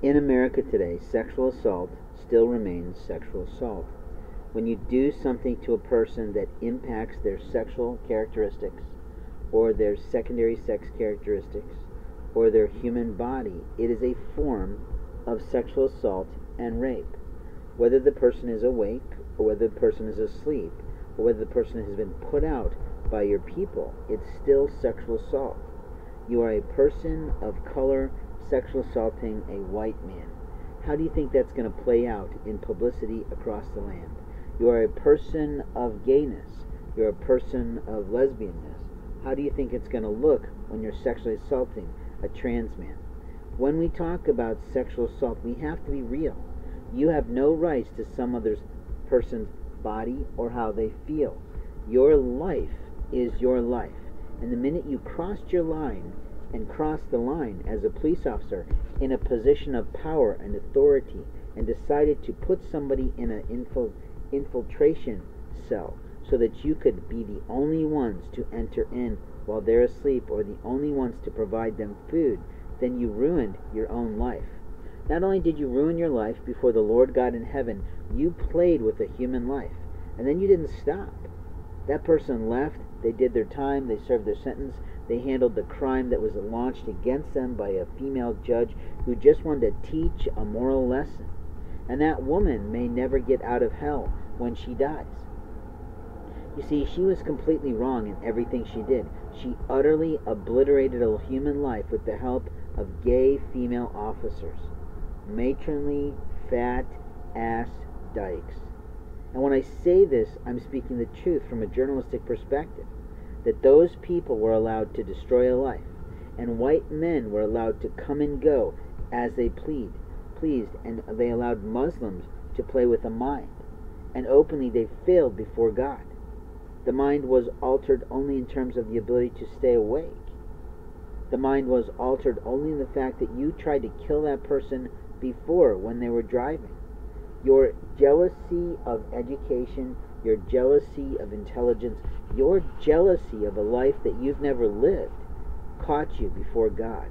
In America today, sexual assault still remains sexual assault. When you do something to a person that impacts their sexual characteristics, or their secondary sex characteristics, or their human body, it is a form of sexual assault and rape. Whether the person is awake, or whether the person is asleep, or whether the person has been put out by your people, it's still sexual assault. You are a person of color sexual assaulting a white man. How do you think that's going to play out in publicity across the land? You are a person of gayness. You're a person of lesbianness. How do you think it's going to look when you're sexually assaulting a trans man? When we talk about sexual assault, we have to be real. You have no rights to some other person's body or how they feel. Your life is your life. And the minute you crossed your line and crossed the line as a police officer in a position of power and authority and decided to put somebody in an infil- infiltration cell so that you could be the only ones to enter in while they're asleep or the only ones to provide them food, then you ruined your own life. Not only did you ruin your life before the Lord God in heaven, you played with a human life. And then you didn't stop. That person left, they did their time, they served their sentence, they handled the crime that was launched against them by a female judge who just wanted to teach a moral lesson. And that woman may never get out of hell when she dies. You see, she was completely wrong in everything she did. She utterly obliterated a human life with the help of gay female officers. Matronly, fat ass dykes. And when I say this, I'm speaking the truth from a journalistic perspective that those people were allowed to destroy a life, and white men were allowed to come and go as they plead, pleased, and they allowed Muslims to play with the mind, and openly they failed before God. The mind was altered only in terms of the ability to stay awake. The mind was altered only in the fact that you tried to kill that person before when they were driving. Your jealousy of education, your jealousy of intelligence, your jealousy of a life that you've never lived caught you before God.